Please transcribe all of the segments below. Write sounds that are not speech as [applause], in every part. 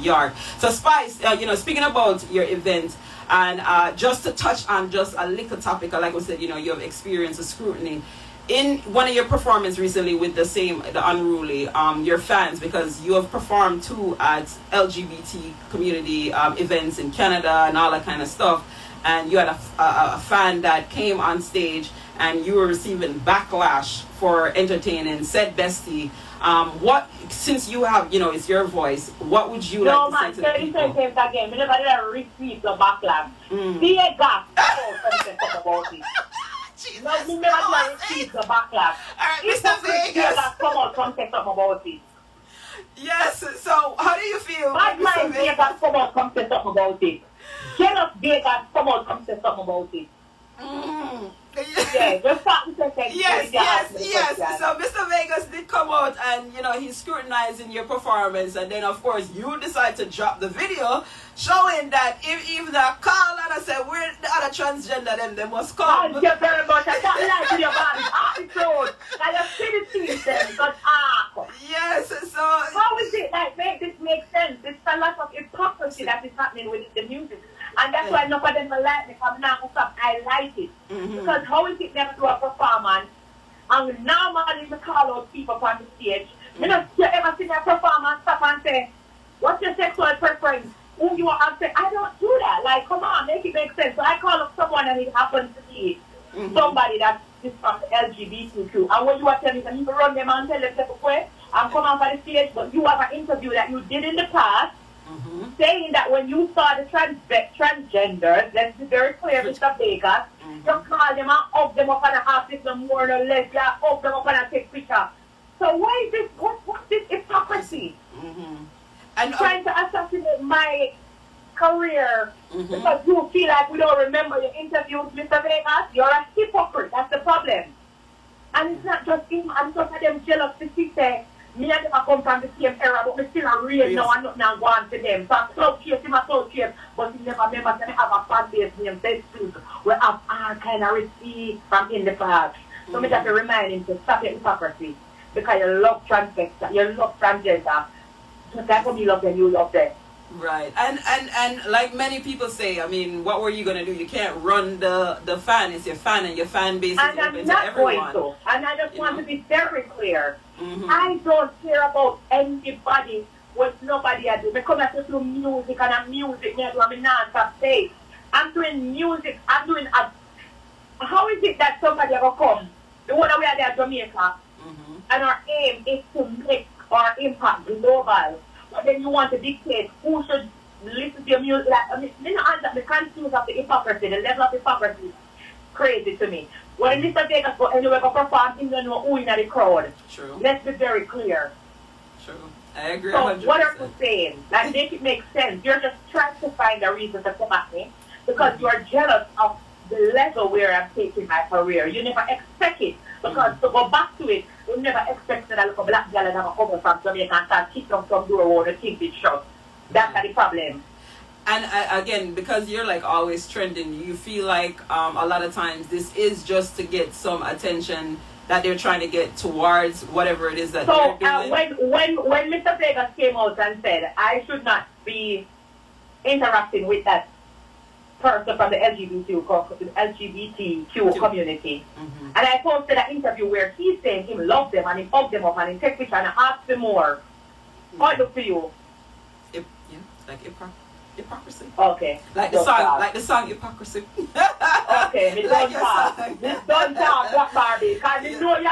York. So Spice, uh, you know, speaking about your event, and uh, just to touch on just a little topic, like we said, you know, you have experienced the scrutiny in one of your performances recently with the same the unruly um your fans because you have performed too at lgbt community um, events in canada and all that kind of stuff and you had a, a, a fan that came on stage and you were receiving backlash for entertaining said bestie um, what since you have you know it's your voice what would you no, like to man, say to the people again. We never did receive the backlash. Mm. See a gap. [laughs] About it. Jesus, No, we never did receive the backlash. Alright, If Mr. Vegas. come say something about it. yes so how do you feel Bad mind Vegas? Come out, come say something about it. Jealous Vegas come out, come say something about it. Mm. Yeah, just start to Yes, yes, ask me the yes. So Mr. Vegas did come out and you know he's scrutinizing your performance, and then of course you decide to drop the video showing that if even the call and I said we're the other transgender, then they must come. Thank you very much. I can't lie to your body. Attitude. I just see the things then, but ah. Yes, so How is it like make this make sense? It's a lot of hypocrisy that is happening with the music. And that's why none of them like me now stop. I like it. Mhm. Because how is it never do a performance and normally we call out people on the stage. You know, you ever see a performance stop and say, What's your sexual preference? Who you are and say, I don't do that. Like, come on, make it make sense. So I call up someone and it happens to be Mhm. somebody that is from the LGBTQ. And when you are telling them, you can run them and tell them, I'm coming on for the stage, but you have an interview that you did in the past. Saying that when you saw the trans transgenders, let's be very clear, Mr. Vegas, Mhm. you call them and hug them up and ask if no more or less, you hug them up and take picture. So why is this, what, what's this hypocrisy? Mhm. And Trying to assassinate my career Mhm. because you feel like we don't remember your interviews, Mr. Vegas. You're a hypocrite. That's the problem. And it's not just him. I'm just them jealous to see me and them a come from the same era, but me still a real Yes. now and nothing and go on to them. So I cloud chase him, cloud chase, but he never remember that I have a fan base named Best Food. We have all kind of receipt from in the past. So me mm. just remind him to stop your hypocrisy. Because you love transgender, you love transgender. Just like how you love them, you love them. Right, and and and like many people say, I mean, what were you gonna do? You can't run the the fan. It's your fan, and your fan base is And open I'm to not going everyone. to. And I just You want know? to be very clear. Mhm. I don't care about anybody what nobody I do. Come here to do music and I'm music me I do I'm non-stop stage. I'm doing music, I'm doing a how is it that somebody ever come? The one that we are there in Jamaica Mhm. and our aim is to make our impact global. But then you want to dictate who should listen to your music. Like, I mean, understand the confuse of the hypocrisy, the level of hypocrisy is crazy to me. When mm. Mr. Vegas go anywhere go perform, he don't know who in the crowd. True, Let's be very clear. true. I agree. So 100%. what are you saying? Like make it make sense. You're just trying to find a reason to come at me because mm. you're jealous of the level where I'm taking my career. You never expect it. Because to go back to it, you never expect that a little black girl and have a cover from Jamaica and start kick down some door or think it shut. That's the problem. And uh, again, because you're like always trending, you feel like um, a lot of times this is just to get some attention that they're trying to get towards whatever it is that So they're uh, when when when Mr. Vegas came out and said I should not be interacting with that person from the LGBTQ LGBTQ community, Mhm. and I posted an interview where he said him love them and he hug them up and he take picture and ask them more. How it look to you? Yeah, like hypocr- hypocrisy. Okay. Like the song, that. like the song hypocrisy. [laughs] Okay, me Like don't talk. Me don't talk, Black Barbie. Because you know you're.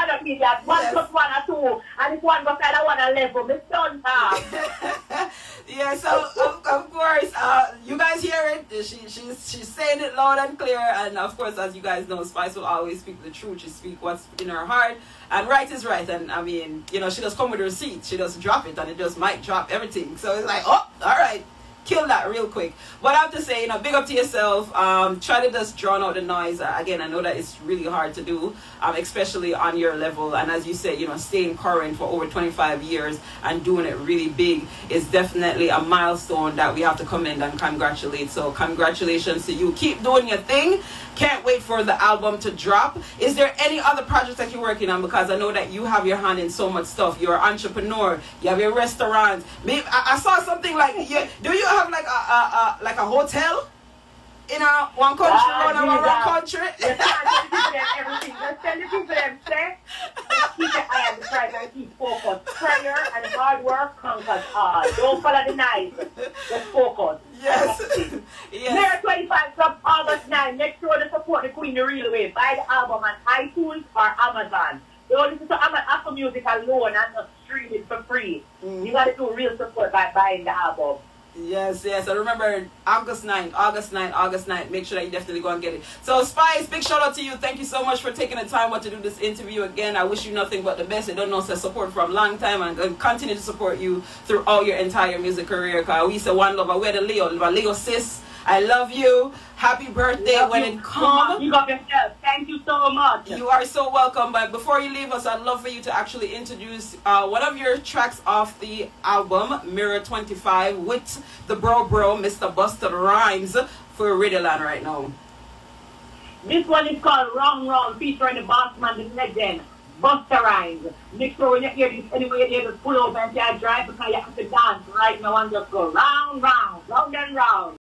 One Yes. plus one or two. And if one goes of one a level, me don't talk. [laughs] yeah, so of, of course, uh, you guys hear it. She she's she's saying it loud and clear, and of course, as you guys know, Spice will always speak the truth. She speak what's in her heart, and right is right. And I mean, you know, she just come with her receipt. She just drop it, and it just might drop everything. So it's like, oh, all right, kill that real quick. But I have to say, you know, big up to yourself. Um, try to just drown out the noise. Uh, again, I know that it's really hard to do, um, especially on your level. And as you said, you know, staying current for over 25 years and doing it really big is definitely a milestone that we have to commend and congratulate. So congratulations to you. Keep doing your thing. Can't wait for the album to drop. Is there any other projects that you're working on? Because I know that you have your hand in so much stuff. You're an entrepreneur. You have your restaurant. Maybe I, I saw something like you, do you have like a, a, a like a hotel? in a one country, Ah, Jesus. country. Can't tell the people everything. Just tell the people them say, keep your eye on the prize and keep focused. Prayer and hard work conquers all. Don't follow the knife. Just focus. Yes. [laughs] yes. Mirror 25 from August 9. Make sure to support the Queen the real way. Buy the album on iTunes or Amazon. Don't listen to Apple Music alone and just stream it for free. You got to do real support by buying the album. Yes, yes. I remember August 9th, August 9th, August 9th. Make sure that you definitely go and get it. So, Spice, big shout out to you. Thank you so much for taking the time out to do this interview again. I wish you nothing but the best. I don't know say support from a long time and, continue to support you throughout your entire music career. Cause we say one love. We're the Leo, the Leo sis. I love you. Happy birthday Love when you. it comes. You got yourself. Thank you so much. You are so welcome. But before you leave us, I'd love for you to actually introduce uh, one of your tracks off the album, Mirror 25, with the bro bro, Mr. Busta Rhymes, for Radioland right now. This one is called Wrong Wrong, featuring the boss man, the legend, Busta Rhymes. Make sure when you hear this anyway, you just pull over and drive because you have to dance right now and just go round, round, round and round.